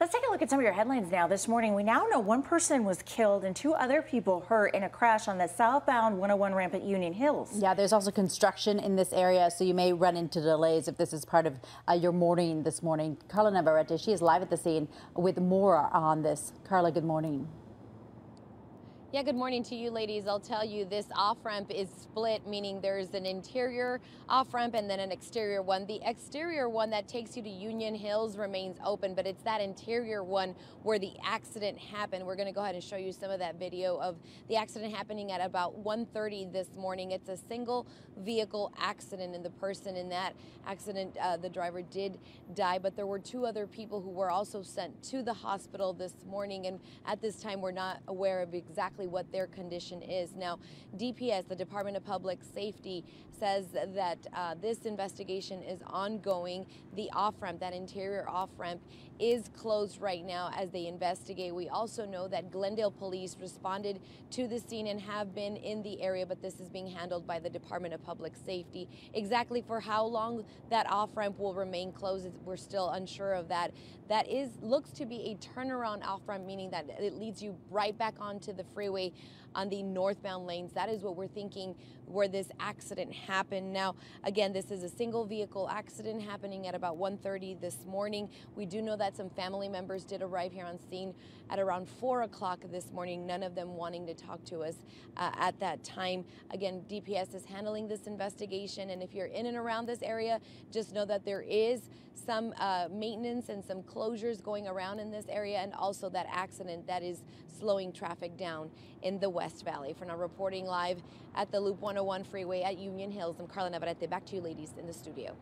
Let's take a look at some of your headlines now. This morning, we now know one person was killed and two other people hurt in a crash on the southbound 101 ramp at Union Hills. Yeah, there's also construction in this area, so you may run into delays if this is part of uh, your morning this morning. Carla Navarrete, she is live at the scene with more on this. Carla, good morning. Yeah, good morning to you, ladies. I'll tell you this off ramp is split, meaning there's an interior off ramp and then an exterior one. The exterior one that takes you to Union Hills remains open, but it's that interior one where the accident happened. We're going to go ahead and show you some of that video of the accident happening at about 1:30 this morning. It's a single vehicle accident, and the person in that accident, uh, the driver did die, but there were two other people who were also sent to the hospital this morning, and at this time, we're not aware of exactly exactly what their condition is. Now, DPS, the Department of Public Safety, says that uh, this investigation is ongoing. The off ramp, that interior off ramp, is closed right now as they investigate. We also know that Glendale police responded to the scene and have been in the area, but this is being handled by the Department of Public Safety. Exactly for how long that off ramp will remain closed, we're still unsure of that. That is looks to be a turnaround off ramp, meaning that it leads you right back onto the freeway on the northbound lanes. That is what we're thinking where this accident happened. Now, again, this is a single vehicle accident happening at about 1.30 this morning. We do know that some family members did arrive here on scene at around 4 o'clock this morning, none of them wanting to talk to us uh, at that time. Again, DPS is handling this investigation, and if you're in and around this area, just know that there is some uh, maintenance and some closures going around in this area, and also that accident that is slowing traffic down in the West Valley. For now, reporting live at the Loop 101 freeway at Union Hills, I'm Carla Navarrete. Back to you ladies in the studio.